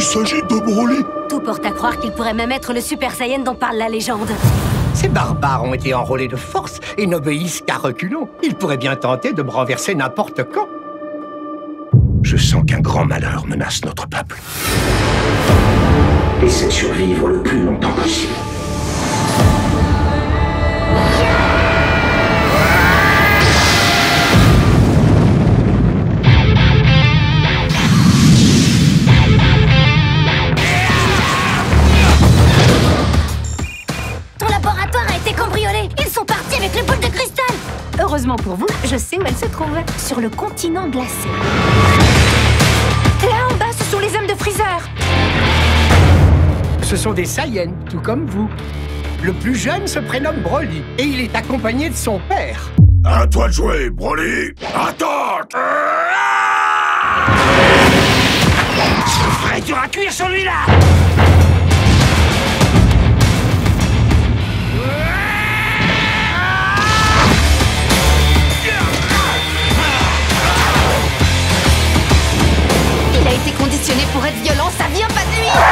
s'agit de Broly Tout porte à croire qu'il pourrait même être le Super Saiyan dont parle la légende. Ces barbares ont été enrôlés de force et n'obéissent qu'à reculons. Ils pourraient bien tenter de me renverser n'importe quand. Je sens qu'un grand malheur menace notre peuple. Essaie de survivre le plus longtemps possible. Heureusement pour vous, je sais où elle se trouve. Sur le continent glacé. Là en bas, ce sont les hommes de Freezer. Ce sont des Saiyans, tout comme vous. Le plus jeune se prénomme Broly et il est accompagné de son père. À toi de jouer, Broly Attends Très dur à cuire celui-là pour être violent, ça vient pas de lui.